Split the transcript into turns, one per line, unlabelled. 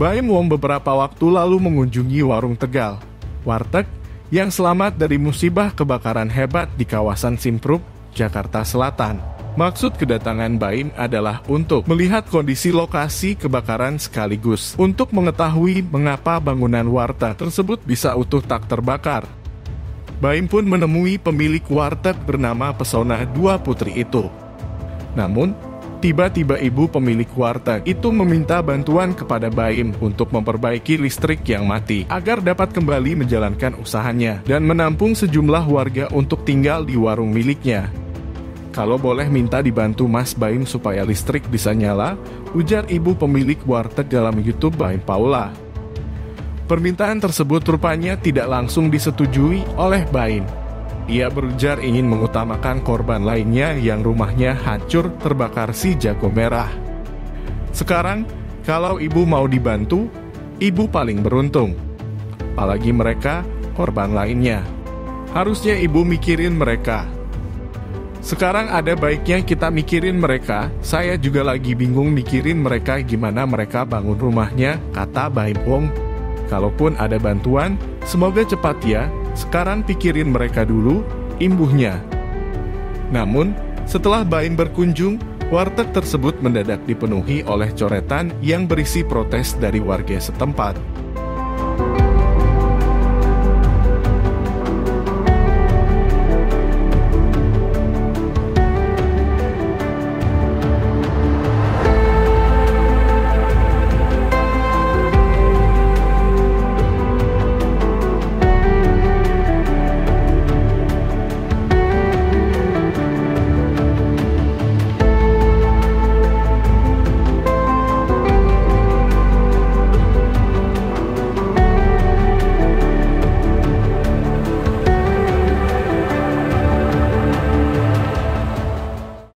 Baim Wong beberapa waktu lalu mengunjungi warung Tegal, warteg yang selamat dari musibah kebakaran hebat di kawasan Simprup, Jakarta Selatan. Maksud kedatangan Baim adalah untuk melihat kondisi lokasi kebakaran sekaligus untuk mengetahui mengapa bangunan warteg tersebut bisa utuh tak terbakar. Baim pun menemui pemilik warteg bernama Pesona Dua Putri itu. Namun, tiba-tiba ibu pemilik warteg itu meminta bantuan kepada Baim untuk memperbaiki listrik yang mati agar dapat kembali menjalankan usahanya dan menampung sejumlah warga untuk tinggal di warung miliknya. Kalau boleh minta dibantu Mas Baim supaya listrik bisa nyala, ujar ibu pemilik warteg dalam YouTube Baim Paula. Permintaan tersebut rupanya tidak langsung disetujui oleh Baim. Ia berujar ingin mengutamakan korban lainnya yang rumahnya hancur terbakar si jago merah. Sekarang, kalau ibu mau dibantu, ibu paling beruntung. Apalagi mereka korban lainnya. Harusnya ibu mikirin mereka, sekarang ada baiknya kita mikirin mereka. Saya juga lagi bingung mikirin mereka gimana mereka bangun rumahnya, kata Baim Wong. Kalaupun ada bantuan, semoga cepat ya. Sekarang pikirin mereka dulu, imbuhnya. Namun, setelah Baim berkunjung, warteg tersebut mendadak dipenuhi oleh coretan yang berisi protes dari warga setempat.